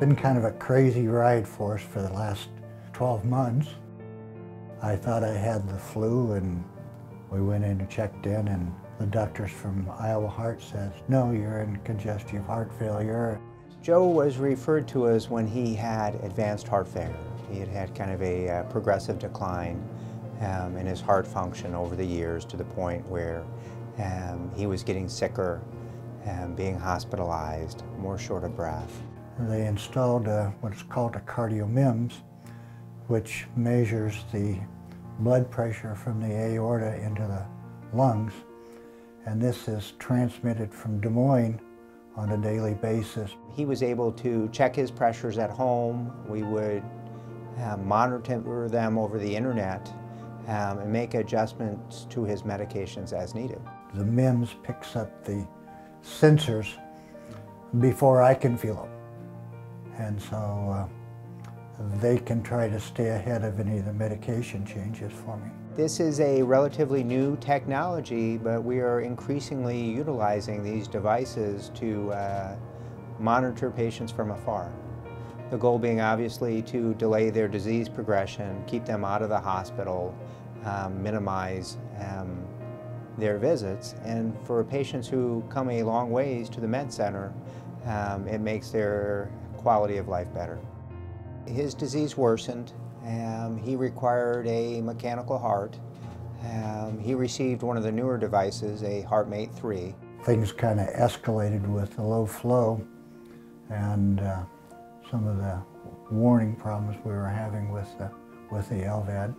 been kind of a crazy ride for us for the last 12 months. I thought I had the flu and we went in and checked in and the doctors from Iowa Heart says, no, you're in congestive heart failure. Joe was referred to as when he had advanced heart failure. He had had kind of a uh, progressive decline um, in his heart function over the years to the point where um, he was getting sicker, um, being hospitalized, more short of breath. They installed a, what's called a CardioMEMS, which measures the blood pressure from the aorta into the lungs. And this is transmitted from Des Moines on a daily basis. He was able to check his pressures at home. We would um, monitor them over the internet um, and make adjustments to his medications as needed. The MEMS picks up the sensors before I can feel them. And so uh, they can try to stay ahead of any of the medication changes for me. This is a relatively new technology, but we are increasingly utilizing these devices to uh, monitor patients from afar. The goal being obviously to delay their disease progression, keep them out of the hospital, um, minimize um, their visits. And for patients who come a long ways to the med center, um, it makes their quality of life better. His disease worsened. Um, he required a mechanical heart. Um, he received one of the newer devices, a HeartMate 3. Things kind of escalated with the low flow and uh, some of the warning problems we were having with the, with the LVAD.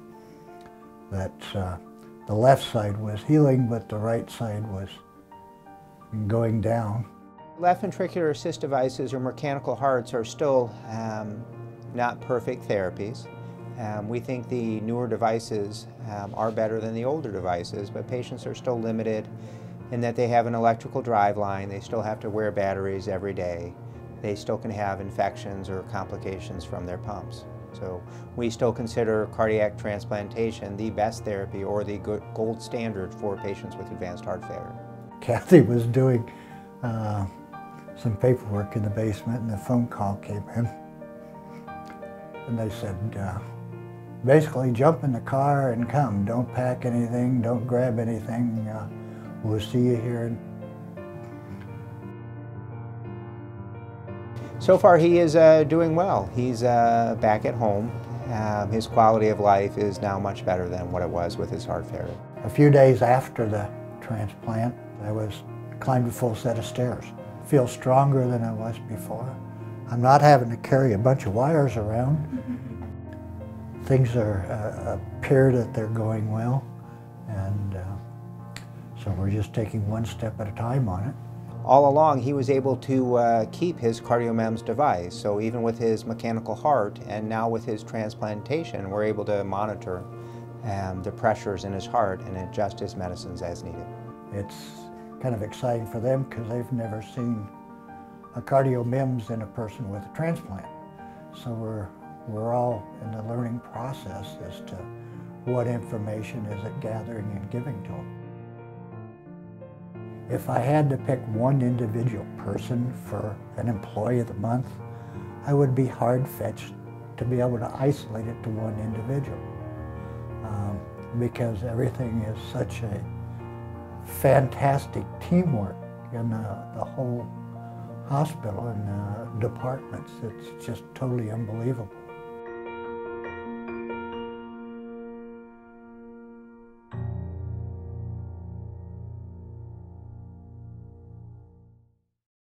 That uh, the left side was healing, but the right side was going down. Left ventricular assist devices or mechanical hearts are still um, not perfect therapies. Um, we think the newer devices um, are better than the older devices, but patients are still limited in that they have an electrical drive line, they still have to wear batteries every day, they still can have infections or complications from their pumps. So we still consider cardiac transplantation the best therapy or the gold standard for patients with advanced heart failure. Kathy was doing uh, some paperwork in the basement and the phone call came in. And they said, uh, basically jump in the car and come. Don't pack anything, don't grab anything. Uh, we'll see you here. So far he is uh, doing well. He's uh, back at home. Um, his quality of life is now much better than what it was with his heart failure. A few days after the transplant, I was climbed a full set of stairs. Feel stronger than I was before. I'm not having to carry a bunch of wires around. Things are uh, appear that they're going well, and uh, so we're just taking one step at a time on it. All along, he was able to uh, keep his CardioMEMS device. So even with his mechanical heart, and now with his transplantation, we're able to monitor um, the pressures in his heart and adjust his medicines as needed. It's kind of exciting for them because they've never seen a CardioMEMS in a person with a transplant. So we're, we're all in the learning process as to what information is it gathering and giving to them. If I had to pick one individual person for an employee of the month, I would be hard-fetched to be able to isolate it to one individual um, because everything is such a fantastic teamwork in the, the whole hospital and uh, departments. It's just totally unbelievable.